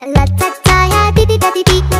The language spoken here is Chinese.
啦啦啦呀，滴滴答滴滴。